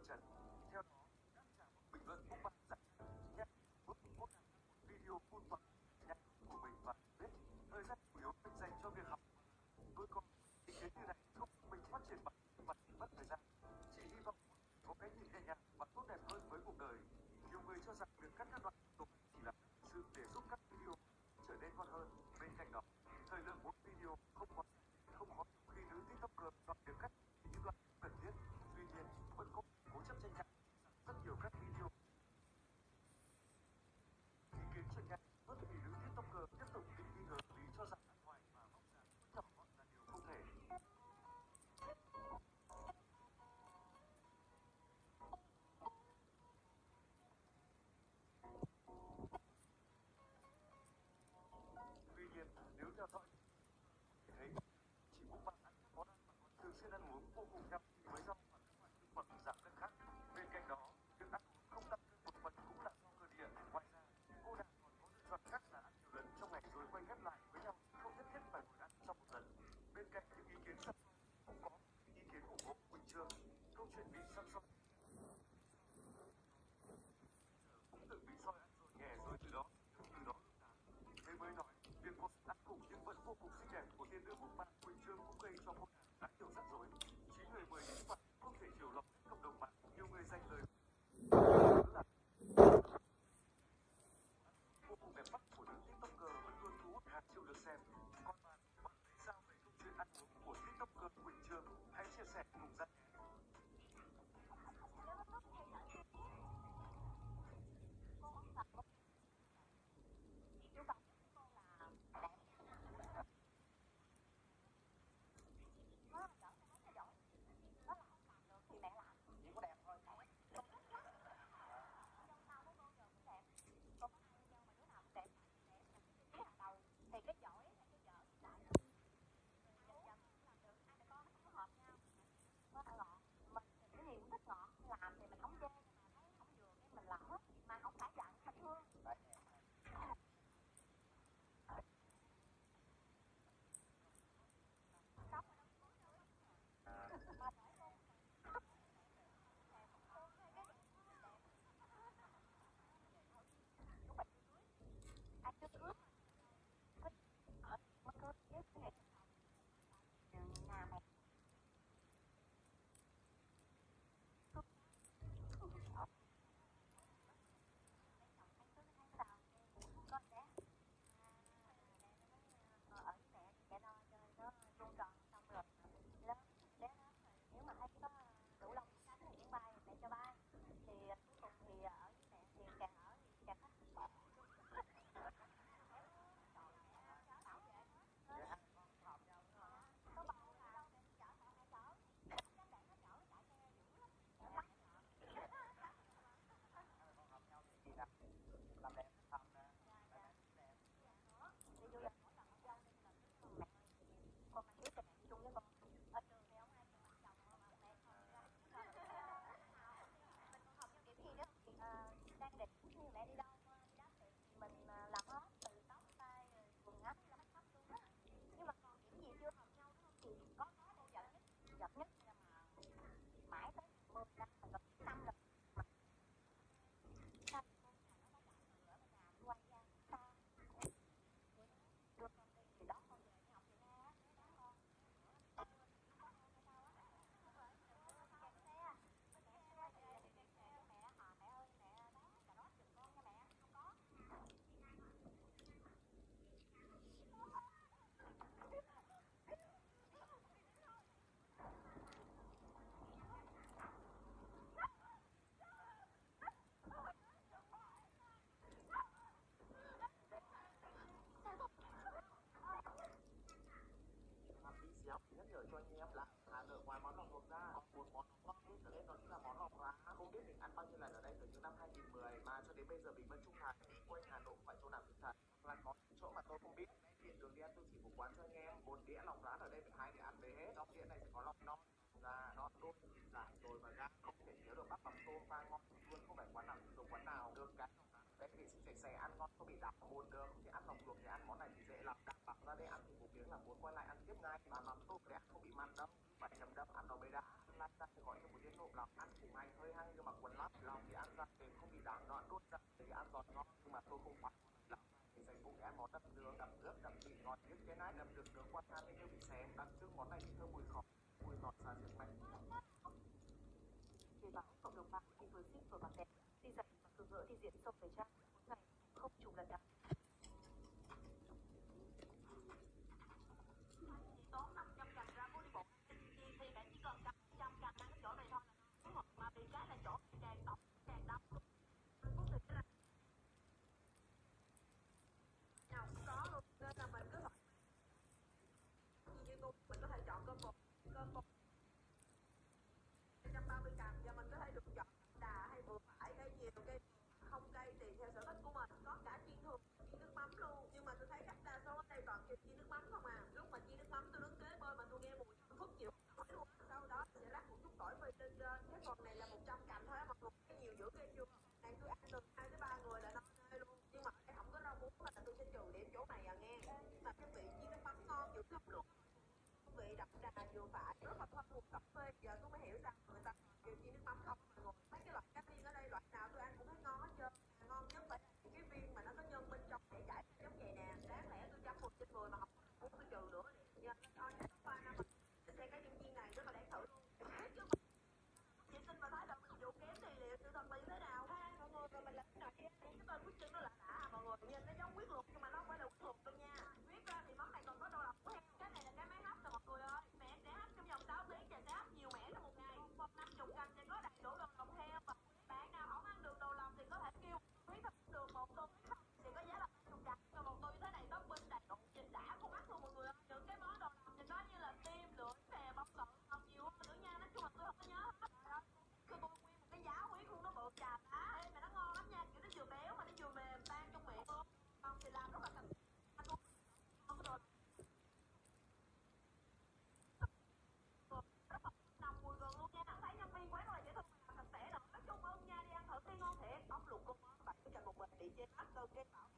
escuchan. 꼭꼭 잡 đợi cho anh em là à, ở ngoài món lòng luộc ra. Một món ngon ít trở lên đó chính là món lòng rá không biết mình ăn bao nhiêu lần ở đây từ những năm 2010 mà cho đến bây giờ mình vẫn trung thành. Đi quanh hà nội phải chỗ nào cũng thật. Là có chỗ mà tôi không biết. Hiện đường đi ăn tôi chỉ của quán cho anh em. Bốn đĩa lòng rán ở đây phải hai đĩa ăn về hết. Trong đĩa này sẽ có lòng non là nó tôm giải rồi và ra không thể nhớ được bắp bằng tôm pha ngon luôn. Không phải quán nào dùng quán nào. Được cái đấy vì sự sạch sẽ ăn ngon không bị đảo buồn được. Thì ăn lòng luộc thì ăn món này thì dễ lắm. Đặt bằng ra đây ăn thì một tiếng là muốn quay lại tiếp ngay mà làm tôm đấy không bị mặn đâm và chấm đâm ăn nó mới đã lát ra thì gọi cho một đĩa độ lòng ăn cùng anh hơi hay nhưng mà quần lắm lòng thì ăn ra tiền không bị đáng đoạn đốt ra thì ăn giọt ngon nhưng mà tôi không phải lòng thì dành cùng em món đất nướng đậm ướp đậm vị ngọt nhất cái này đậm được nướng qua than nhưng bị xém đặc trưng món này thì thơm mùi khó mùi ngọt xa rượu mạnh Người bảo cộng đồng mạng thì vừa xích vừa mặt đẹp Đi dạy và cường ngỡ đi diễn sâu về trang Mỗi ngày không trùng lần nào tốn 500 cành ra phố đi bộ thì thì bạn chỉ cần cầm trăm cành ra cái chỗ này thôi là nó mà bị cái là chỗ đèn tổng đèn đâm phút thì cái là nào cũng có luôn nên là mình cứ hỏi như tôi mình có thể chọn cơm bột cơm bột 130 cành và mình có thể được chọn đà hay vừa phải cây nhiều cây không cây tùy theo sở thích của mình có cả chiên thường chiên nước mắm luôn nhưng mà tôi thấy cách đa số ở đây toàn kêu chiên nước mắm không à lúc mà chiên nước mắm tôi đứng kế bên mà tôi nghe mùi thuốc chịu nổi luôn sau đó một chút tỏi phi lên trên cái phần này là 100 cạnh thôi mà một cái nhiều giữa cây chưa này tôi ăn được hai tới ba người là no nê luôn nhưng mà ở đây không có rau muống là tôi sẽ trừ điểm chỗ này à nghe mà cái vị chiên nước mắm ngon dữ lắm luôn vị đậm đà vừa phải rất là thơm một cà phê giờ tôi mới hiểu rằng người ta kêu chiên nước mắm không mà ngồi mấy cái loại cá viên ở đây loại nào tôi ăn cũng thấy ngon hết trơn ngon nhất phải là cái viên mà nó có nhân bên trong để chảy giống vậy nè. Đáng lẽ tôi chấm một trên mười mà không muốn tôi trừ nữa giờ cho cho ba năm xem cái viên chiên này rất là đáng thử luôn chứ mà vệ sinh mà thái độ mình dù kém thì liệu sự thật là như thế nào ha mọi người rồi mình làm cái này cái tên quyết trưng nó là lạ à, mọi người nhìn nó giống quyết luật nhưng mà nó không phải là quyết luật đâu nha viết ra thì món này còn có đồ lọc của heo cái này là cái máy hấp nè mọi người ơi mẹ sẽ hấp trong vòng 6 tiếng và sẽ hấp nhiều mẻ trong một ngày một năm chục cành sẽ có đầy đủ đồ lọc heo và bạn nào không ăn được đồ lọc thì có thể kêu quý thật được một tô huyết hấp thì có giá là chục cành và một tô như thế này topping đầy đủ trình đã không mắc luôn mọi người ơi những cái món đồ lọc thì nó như là tim lưỡi bè bông lợn còn nhiều hơn nữa nha nói chung là tôi không có nhớ hết Trời ơi, cứ tôi nguyên một cái giá huyết luôn nó bự trà đá Ê, mà nó ngon lắm nha kiểu nó vừa béo mà nó vừa mềm tan trong miệng luôn còn thì làm rất là cẩn thận luôn không có đồ rất là nồng mùi gừng luôn nha thấy nhân viên quán rất là dễ thương và sạch sẽ nữa nói chung ơn nha đi ăn thử cái ngon thiệt ốc luộc con bạn cứ dành một bình bị trên bảo